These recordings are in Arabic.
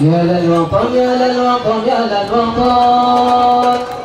يا للوطن يا للوطن يا للوطن.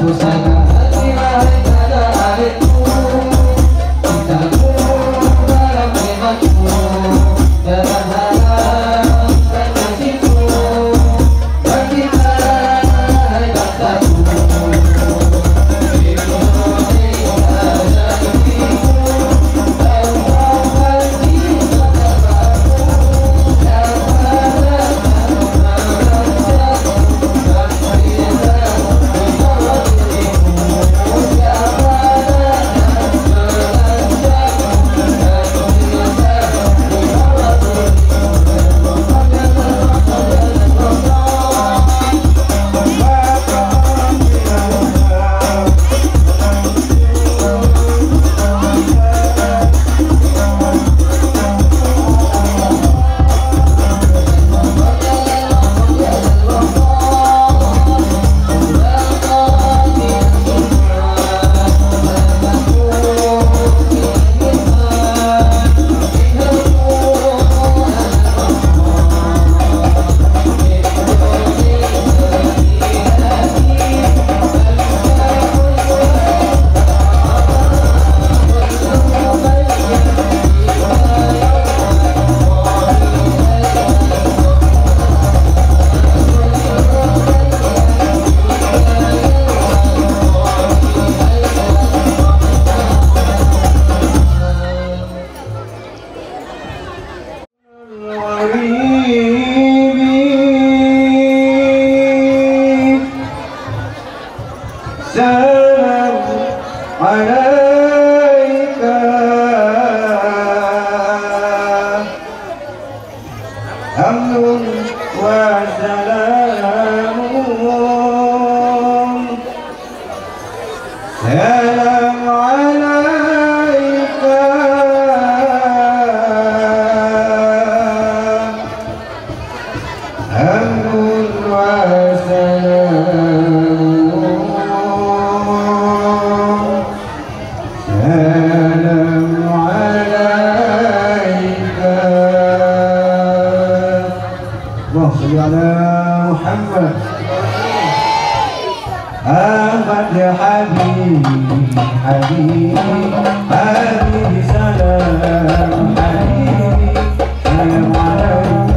Deus حبيبي سلام عليك أمن وسلام اللهم صل على محمد. أحمد حبيب حبيب حبيب سلام حبيب سلام عليكم